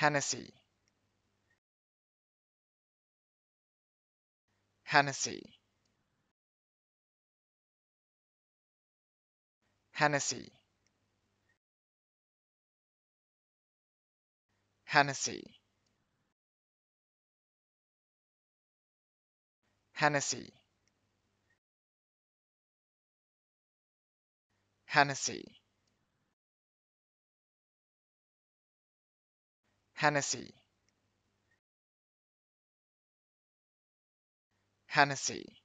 Hennessy. Hennessy. Hennessy. Hennessy. Hennessy. Hennessy Hennessy. Hennessy